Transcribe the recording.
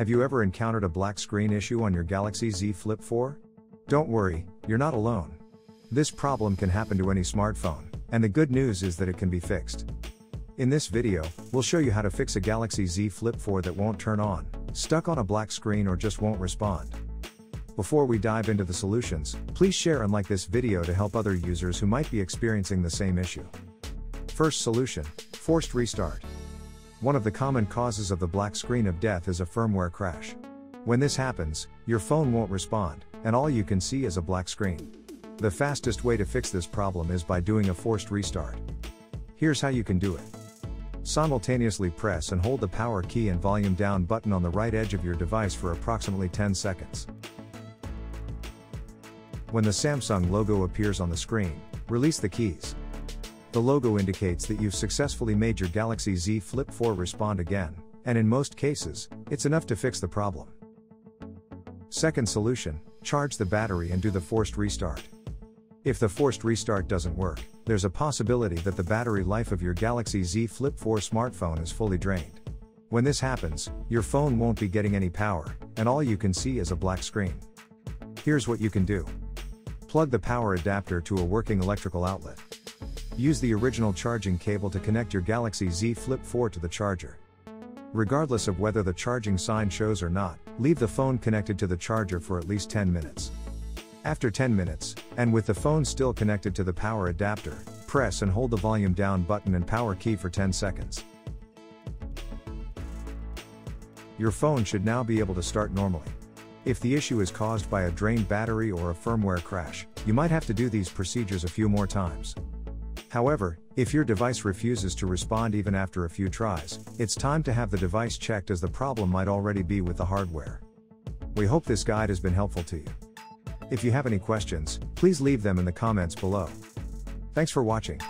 Have you ever encountered a black screen issue on your Galaxy Z Flip 4? Don't worry, you're not alone. This problem can happen to any smartphone, and the good news is that it can be fixed. In this video, we'll show you how to fix a Galaxy Z Flip 4 that won't turn on, stuck on a black screen or just won't respond. Before we dive into the solutions, please share and like this video to help other users who might be experiencing the same issue. First solution, forced restart. One of the common causes of the black screen of death is a firmware crash. When this happens, your phone won't respond, and all you can see is a black screen. The fastest way to fix this problem is by doing a forced restart. Here's how you can do it. Simultaneously press and hold the power key and volume down button on the right edge of your device for approximately 10 seconds. When the Samsung logo appears on the screen, release the keys. The logo indicates that you've successfully made your Galaxy Z Flip 4 respond again, and in most cases, it's enough to fix the problem. Second solution, charge the battery and do the forced restart. If the forced restart doesn't work, there's a possibility that the battery life of your Galaxy Z Flip 4 smartphone is fully drained. When this happens, your phone won't be getting any power, and all you can see is a black screen. Here's what you can do. Plug the power adapter to a working electrical outlet. Use the original charging cable to connect your Galaxy Z Flip 4 to the charger. Regardless of whether the charging sign shows or not, leave the phone connected to the charger for at least 10 minutes. After 10 minutes, and with the phone still connected to the power adapter, press and hold the volume down button and power key for 10 seconds. Your phone should now be able to start normally. If the issue is caused by a drained battery or a firmware crash, you might have to do these procedures a few more times. However, if your device refuses to respond even after a few tries, it's time to have the device checked as the problem might already be with the hardware. We hope this guide has been helpful to you. If you have any questions, please leave them in the comments below. Thanks for watching.